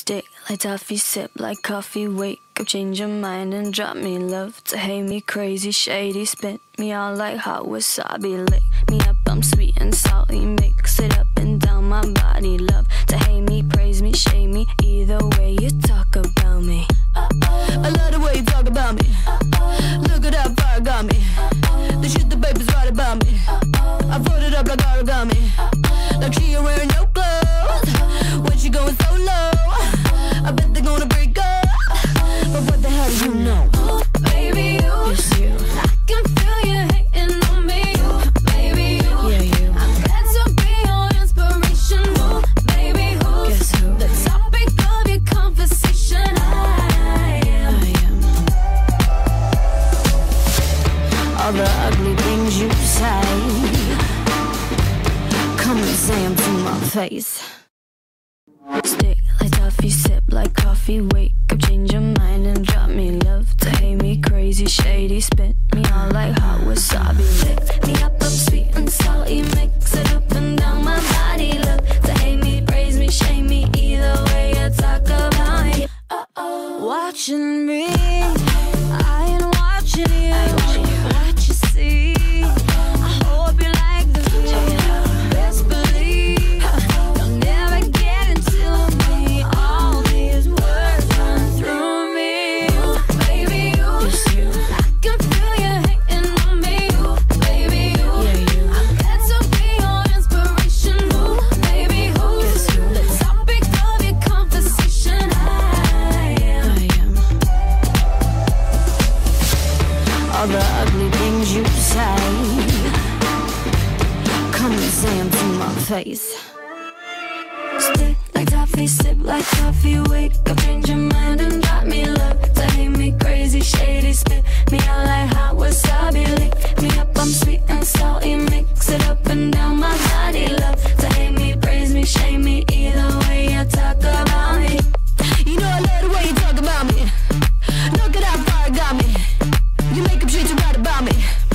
Stick like toffee, sip like coffee, wake up, change your mind and drop me love. To hate me crazy, shady, spin me all like hot wasabi. Lick me up, I'm sweet and salty, mix it up and down my body. Love to hate me, praise me, shame me, either way you talk about me. I love the way you talk about me. Look at that fire got me. The shit the baby's right about me. I fold it up like origami. Like she wearing no all the ugly things you say. Come and say 'em to my face. Stick like toffee, sip like coffee, wake up, change your mind and drop me love. To hate me crazy, shady, spit me all like hot wasabi. Lick me up, I'm sweet and salty, mix it up and down my body. Love to hate me, praise me, shame me, either way you talk about me. Uh oh. Watching me, all the ugly things you say. Come and say 'em to my face. Stick like toffee, sip like coffee, wake up, change your mind and drop me love. you right about me.